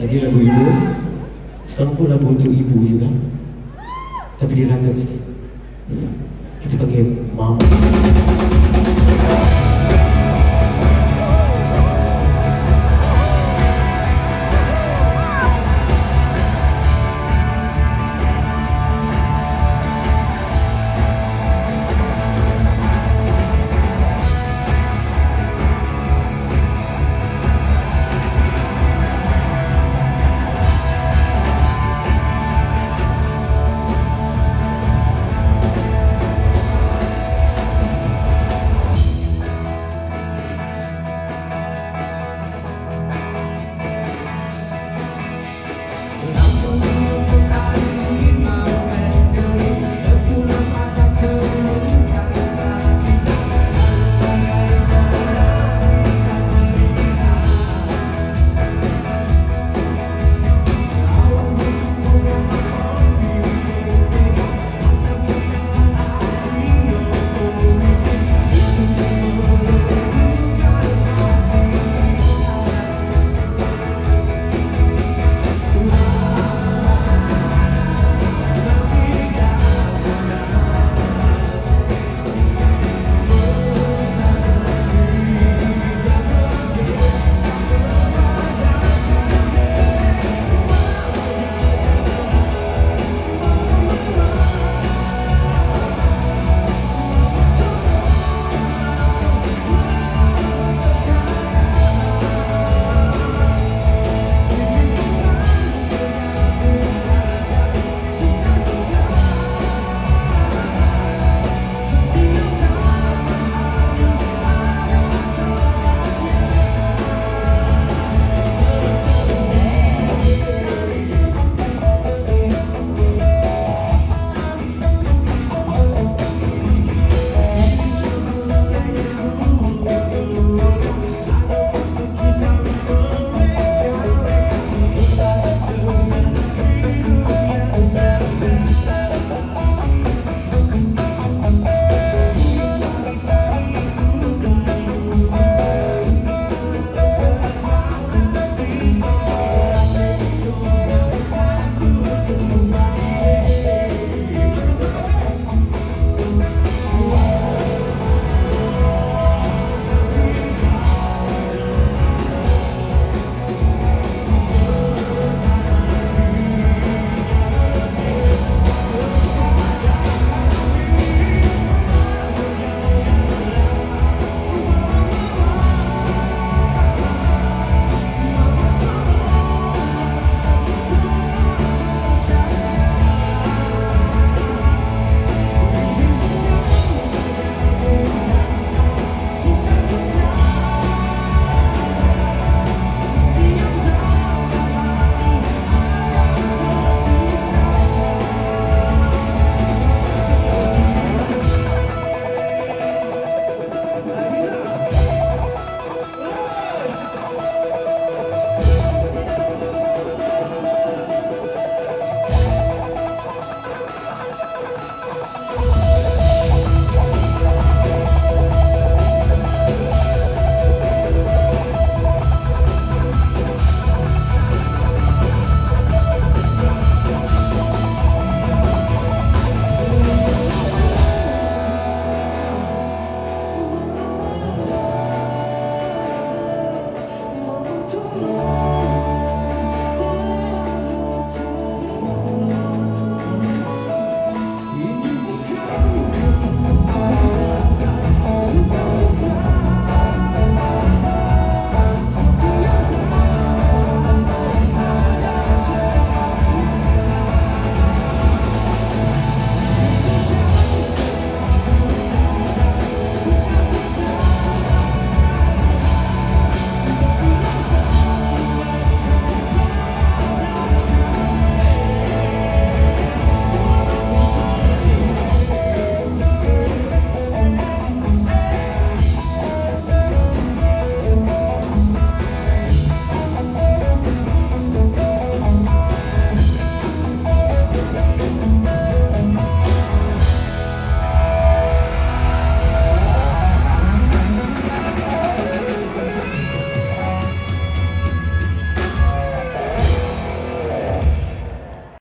Tadi lagu ibu Sekarang pun lagu untuk ibu juga. Tapi dia rakan sikit. Kita panggil mama.